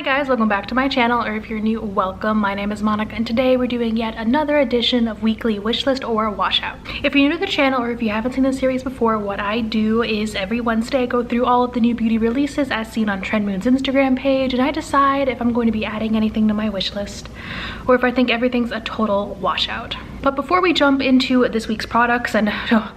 Hi guys, welcome back to my channel, or if you're new, welcome. My name is Monica, and today we're doing yet another edition of Weekly Wishlist or Washout. If you're new to the channel, or if you haven't seen the series before, what I do is every Wednesday I go through all of the new beauty releases as seen on Trendmood's Instagram page, and I decide if I'm going to be adding anything to my wishlist, or if I think everything's a total washout. But before we jump into this week's products, and oh,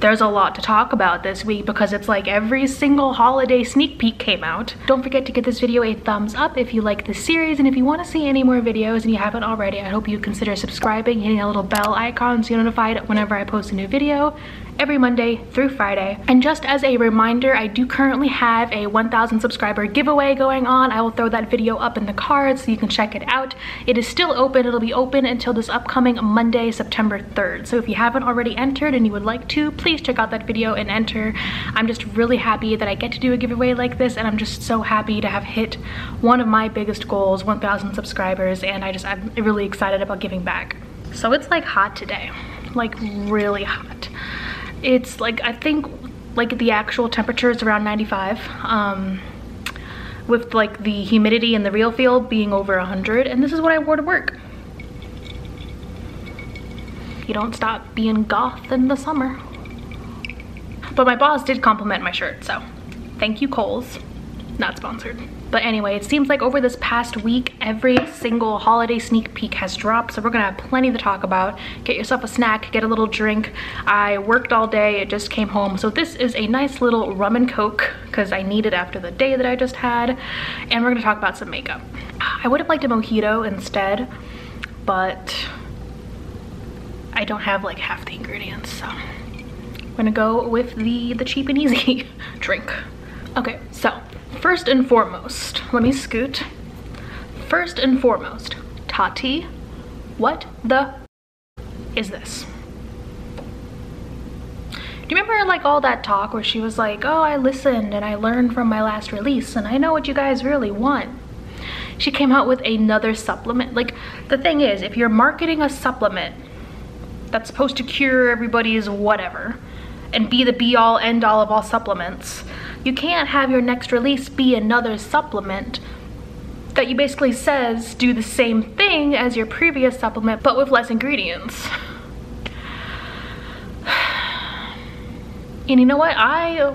there's a lot to talk about this week because it's like every single holiday sneak peek came out. Don't forget to give this video a thumbs up if you like this series and if you want to see any more videos and you haven't already, I hope you consider subscribing, hitting a little bell icon so you're notified whenever I post a new video every Monday through Friday. And just as a reminder, I do currently have a 1000 subscriber giveaway going on. I will throw that video up in the cards so you can check it out. It is still open. It'll be open until this upcoming Monday, September 3rd. So if you haven't already entered and you would like to, please check out that video and enter. I'm just really happy that I get to do a giveaway like this and I'm just so happy to have hit one of my biggest goals, 1000 subscribers, and I just, I'm really excited about giving back. So it's like hot today, like really hot it's like i think like the actual temperature is around 95 um with like the humidity in the real field being over 100 and this is what i wore to work. You don't stop being goth in the summer. But my boss did compliment my shirt so thank you kohl's not sponsored but anyway, it seems like over this past week, every single holiday sneak peek has dropped. So we're gonna have plenty to talk about. Get yourself a snack, get a little drink. I worked all day, just came home. So this is a nice little rum and coke because I need it after the day that I just had. And we're gonna talk about some makeup. I would have liked a mojito instead, but I don't have like half the ingredients. So I'm gonna go with the, the cheap and easy drink. Okay, so First and foremost, let me scoot. First and foremost, Tati, what the is this? Do you remember like all that talk where she was like, oh, I listened and I learned from my last release and I know what you guys really want. She came out with another supplement. Like the thing is, if you're marketing a supplement that's supposed to cure everybody's whatever and be the be all end all of all supplements, you can't have your next release be another supplement that you basically says do the same thing as your previous supplement but with less ingredients. And you know what? I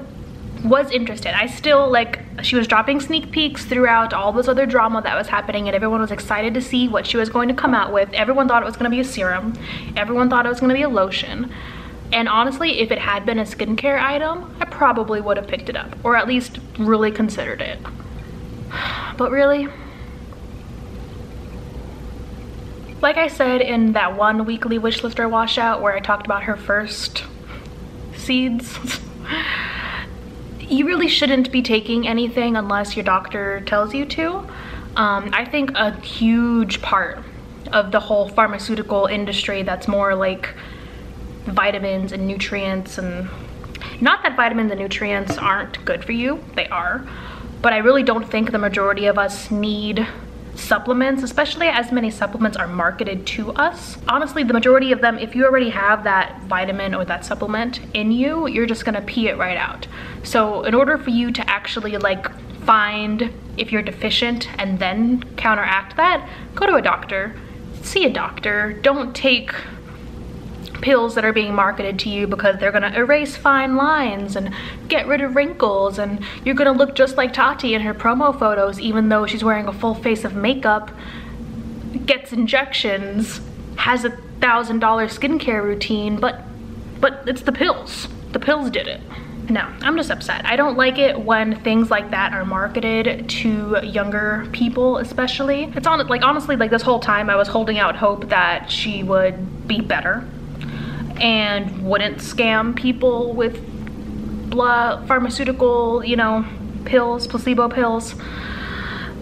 was interested. I still like she was dropping sneak peeks throughout all this other drama that was happening and everyone was excited to see what she was going to come out with. Everyone thought it was going to be a serum. Everyone thought it was going to be a lotion. And honestly, if it had been a skincare item, I probably would have picked it up or at least really considered it. But really, like I said in that one weekly wish list or washout where I talked about her first seeds, you really shouldn't be taking anything unless your doctor tells you to. Um, I think a huge part of the whole pharmaceutical industry that's more like vitamins and nutrients and not that vitamins and nutrients aren't good for you, they are, but I really don't think the majority of us need supplements, especially as many supplements are marketed to us. Honestly, the majority of them, if you already have that vitamin or that supplement in you, you're just gonna pee it right out. So in order for you to actually like find if you're deficient and then counteract that, go to a doctor, see a doctor. Don't take pills that are being marketed to you because they're gonna erase fine lines and get rid of wrinkles and you're gonna look just like Tati in her promo photos even though she's wearing a full face of makeup, gets injections, has a thousand dollar skincare routine, but but it's the pills. The pills did it. No, I'm just upset. I don't like it when things like that are marketed to younger people especially. It's on like honestly like this whole time I was holding out hope that she would be better and wouldn't scam people with blood pharmaceutical you know pills placebo pills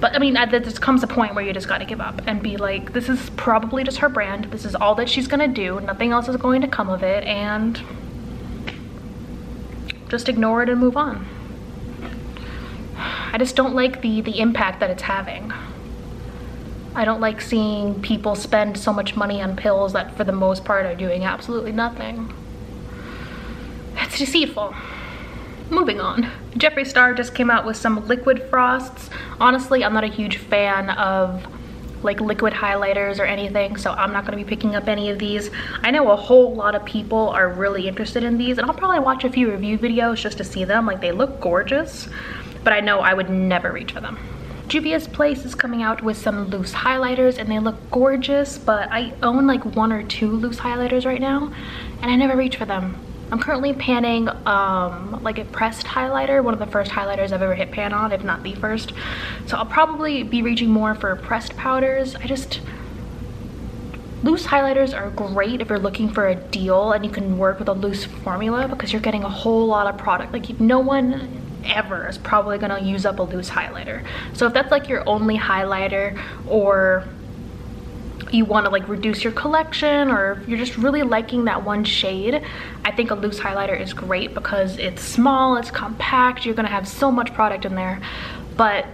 but I mean, there just comes a point where you just gotta give up and be like, this is probably just her brand. This is all that she's gonna do. Nothing else is going to come of it and just ignore it and move on. I just don't like the, the impact that it's having. I don't like seeing people spend so much money on pills that for the most part are doing absolutely nothing. It's deceitful. Moving on. Jeffree Star just came out with some liquid frosts. Honestly, I'm not a huge fan of like liquid highlighters or anything so I'm not going to be picking up any of these. I know a whole lot of people are really interested in these and I'll probably watch a few review videos just to see them like they look gorgeous but I know I would never reach for them. Juvia's Place is coming out with some loose highlighters and they look gorgeous but I own like one or two loose highlighters right now and I never reach for them. I'm currently panning um, like a pressed highlighter, one of the first highlighters I've ever hit pan on, if not the first. So I'll probably be reaching more for pressed powders. I just, loose highlighters are great if you're looking for a deal and you can work with a loose formula because you're getting a whole lot of product. Like no one ever is probably gonna use up a loose highlighter. So if that's like your only highlighter or you want to like reduce your collection or you're just really liking that one shade i think a loose highlighter is great because it's small it's compact you're gonna have so much product in there but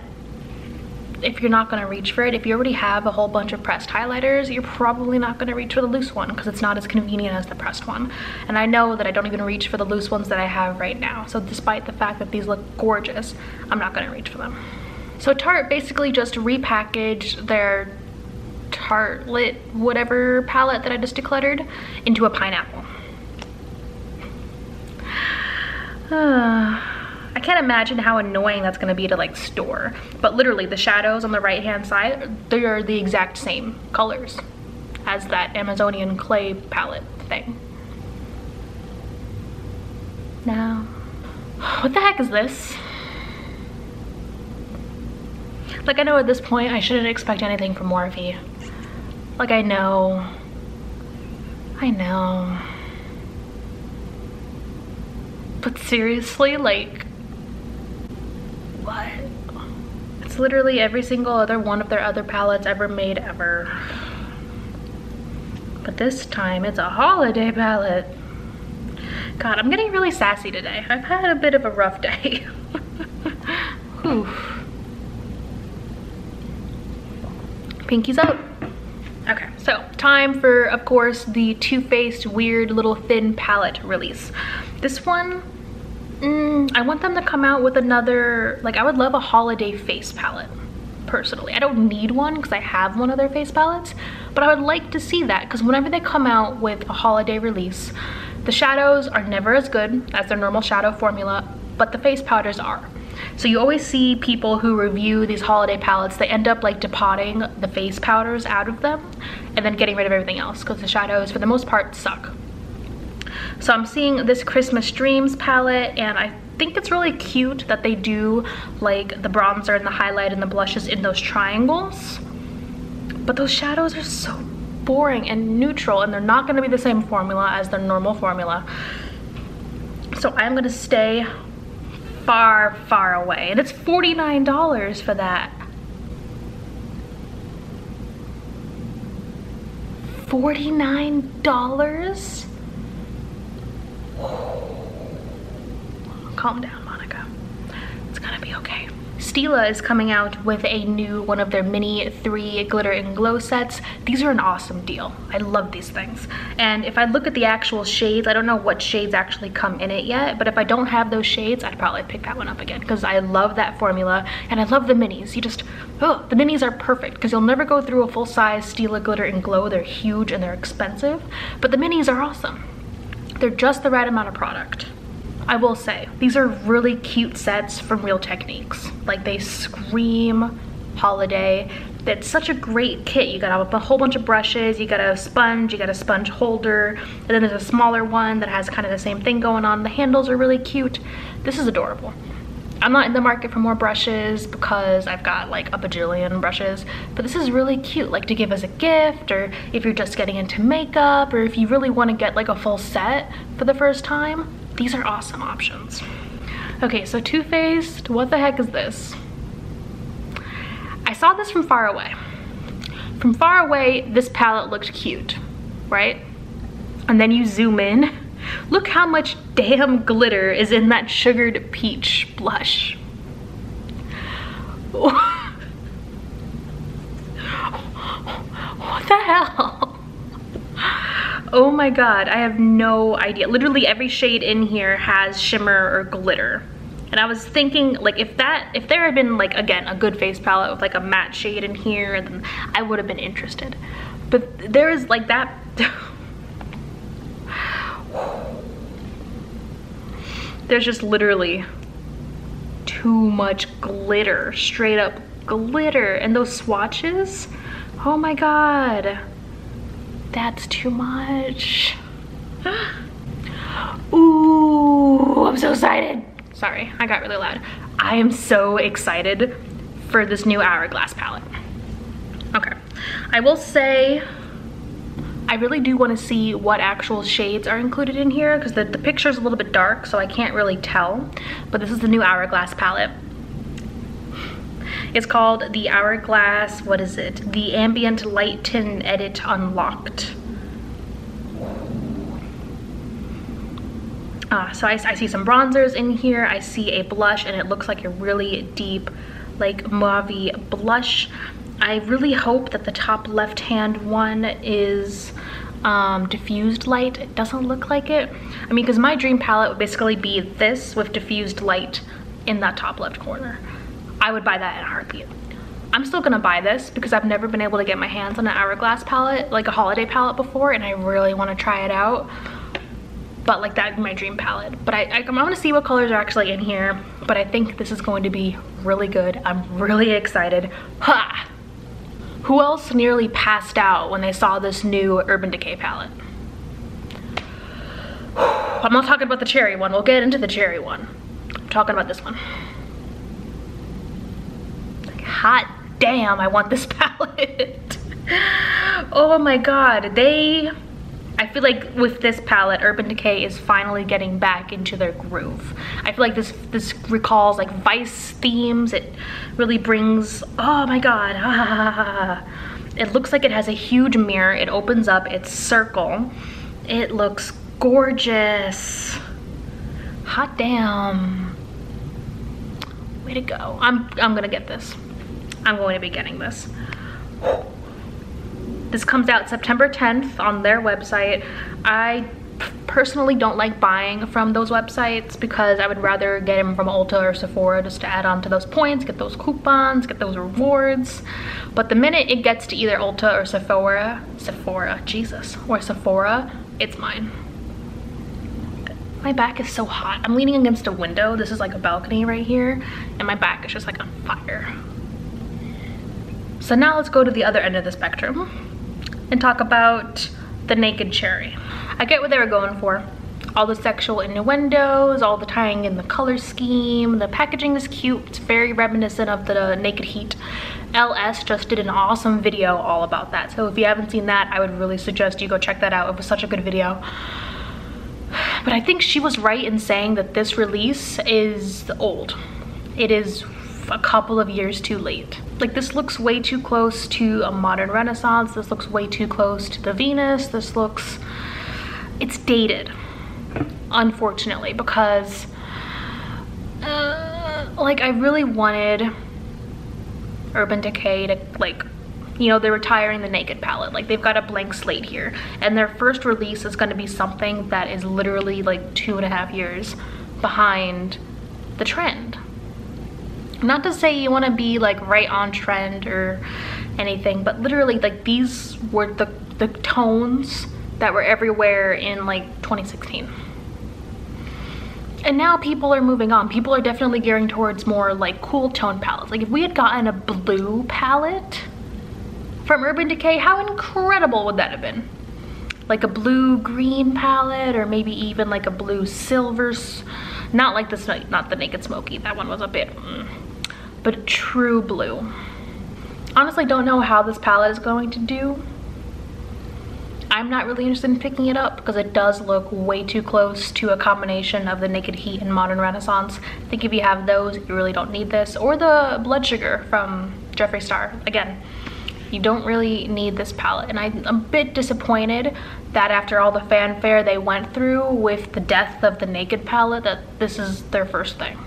if you're not to reach for it if you already have a whole bunch of pressed highlighters you're probably not going to reach for the loose one because it's not as convenient as the pressed one. And i know that i don't even reach for the loose ones that i have right now. So despite the fact that these look gorgeous i'm not going to reach for them. So Tarte basically just repackaged their Tartelette whatever palette that I just decluttered into a pineapple. I can't imagine how annoying that's gonna be to like store. But literally the shadows on the right hand side, they are the exact same colors as that Amazonian clay palette thing. Now, what the heck is this? Like I know at this point I shouldn't expect anything from Morphe. Like I know. I know. But seriously, like, what? Literally every single other one of their other palettes ever made ever. But this time it's a holiday palette. God, I'm getting really sassy today. I've had a bit of a rough day. Pinkies up. Okay, so time for, of course, the Too Faced Weird Little Thin Palette release. This one, mm, I want them to come out with another, like I would love a holiday face palette, personally. I don't need one because I have one of their face palettes, but I would like to see that because whenever they come out with a holiday release, the shadows are never as good as their normal shadow formula, but the face powders are. So you always see people who review these holiday palettes, they end up like depotting the face powders out of them and then getting rid of everything else because the shadows for the most part suck. So I'm seeing this Christmas Dreams palette and I think it's really cute that they do like the bronzer and the highlight and the blushes in those triangles. But those shadows are so boring and neutral and they're not gonna be the same formula as their normal formula. So I'm gonna stay far, far away. And it's $49 for that. $49? Calm down, Monica. It's gonna be okay. Stila is coming out with a new one of their mini three glitter and glow sets. These are an awesome deal. I love these things. And if I look at the actual shades, I don't know what shades actually come in it yet, but if I don't have those shades, I'd probably pick that one up again because I love that formula and I love the minis. You just, oh, the minis are perfect because you'll never go through a full size Stila glitter and glow. They're huge and they're expensive, but the minis are awesome. They're just the right amount of product. I will say, these are really cute sets from Real Techniques. Like they scream holiday. It's such a great kit. You got a whole bunch of brushes, you got a sponge, you got a sponge holder, and then there's a smaller one that has kind of the same thing going on. The handles are really cute. This is adorable. I'm not in the market for more brushes because I've got like a bajillion brushes, but this is really cute, like to give as a gift or if you're just getting into makeup or if you really want to get like a full set for the first time. These are awesome options. Okay, so Too Faced, what the heck is this? I saw this from far away. From far away, this palette looked cute, right? And then you zoom in, look how much damn glitter is in that sugared peach blush. what the hell? Oh my god, I have no idea. Literally every shade in here has shimmer or glitter. And I was thinking like if that, if there had been like, again, a good face palette with like a matte shade in here, then I would have been interested. But there is like that. There's just literally too much glitter, straight up glitter. And those swatches, oh my God, that's too much. Ooh, I'm so excited. Sorry, I got really loud. I am so excited for this new Hourglass palette. Okay, I will say I really do want to see what actual shades are included in here because the, the picture is a little bit dark so I can't really tell. But this is the new Hourglass palette. It's called the Hourglass, what is it? The Ambient Lighting Edit Unlocked. Uh, so I, I, see some bronzers in here. I see a blush and it looks like a really deep like mauve blush. I really hope that the top left hand one is um, diffused light. It doesn't look like it. I mean, because my dream palette would basically be this with diffused light in that top left corner. I would buy that in a heartbeat. I'm still gonna buy this because I've never been able to get my hands on an Hourglass palette, like a holiday palette before, and I really wanna try it out but like that'd be my dream palette. But I, I, I'm gonna see what colors are actually in here, but I think this is going to be really good. I'm really excited. Ha! Who else nearly passed out when they saw this new Urban Decay palette? I'm not talking about the cherry one. We'll get into the cherry one. I'm talking about this one. Hot damn, I want this palette. oh my god, they I feel like with this palette, Urban Decay is finally getting back into their groove. I feel like this this recalls like Vice themes. It really brings, oh my god. It looks like it has a huge mirror. It opens up, it's circle. It looks gorgeous. Hot damn. Way to go. I'm, I'm gonna get this. I'm going to be getting this. This comes out September 10th on their website. I personally don't like buying from those websites because I would rather get them from Ulta or Sephora just to add on to those points, get those coupons, get those rewards. But the minute it gets to either Ulta or Sephora, Sephora, Jesus, or Sephora, it's mine. My back is so hot. I'm leaning against a window. This is like a balcony right here, and my back is just like on fire. So now let's go to the other end of the spectrum and talk about the Naked Cherry. I get what they were going for. All the sexual innuendos, all the tying in the color scheme, the packaging is cute. It's very reminiscent of the Naked Heat. LS just did an awesome video all about that. So if you haven't seen that, I would really suggest you go check that out. It was such a good video. But I think she was right in saying that this release is old. It is a couple of years too late. Like this looks way too close to a modern renaissance. This looks way too close to the Venus. This looks, it's dated, unfortunately, because uh, like I really wanted Urban Decay to like you know, they're retiring the Naked palette. Like they've got a blank slate here. And their first release is gonna be something that is literally like two and a half years behind the trend not to say you want to be like right on trend or anything but literally like these were the the tones that were everywhere in like 2016 and now people are moving on. People are definitely gearing towards more like cool tone palettes. Like if we had gotten a blue palette from urban decay how incredible would that have been? Like a blue green palette or maybe even like a blue silvers not like this not the naked smoky. That one was a bit mm but true blue. Honestly don't know how this palette is going to do. I'm not really interested in picking it up because it does look way too close to a combination of the Naked Heat and Modern Renaissance. I think if you have those, you really don't need this. Or the Blood Sugar from Jeffree Star. Again, you don't really need this palette. And I'm a bit disappointed that after all the fanfare they went through with the death of the Naked palette, that this is their first thing.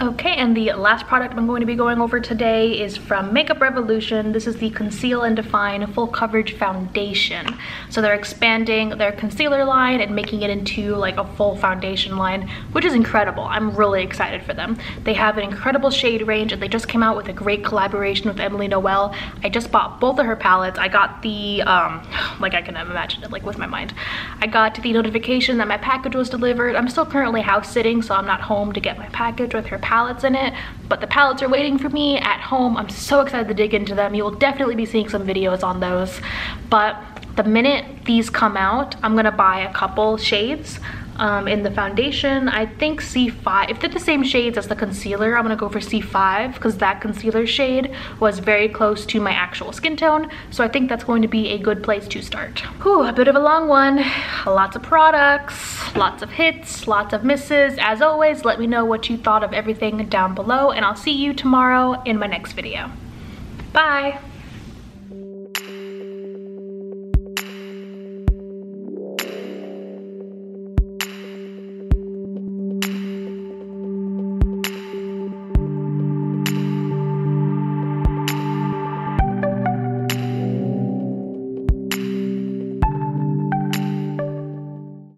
Okay, and the last product I'm going to be going over today is from Makeup Revolution. This is the Conceal and Define Full Coverage Foundation. So they're expanding their concealer line and making it into like a full foundation line, which is incredible. I'm really excited for them. They have an incredible shade range and they just came out with a great collaboration with Emily Noel. I just bought both of her palettes. I got the, um, like I can imagine it like with my mind. I got the notification that my package was delivered. I'm still currently house sitting, so I'm not home to get my package with her palettes in it, but the palettes are waiting for me at home. I'm so excited to dig into them. You will definitely be seeing some videos on those, but the minute these come out, I'm gonna buy a couple shades um, in the foundation. I think C5, if they're the same shades as the concealer, I'm gonna go for C5 because that concealer shade was very close to my actual skin tone. So I think that's going to be a good place to start. Whew, a bit of a long one. Lots of products, lots of hits, lots of misses. As always, let me know what you thought of everything down below and I'll see you tomorrow in my next video. Bye.